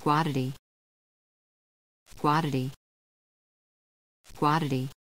quantity. Quantity. Quantity.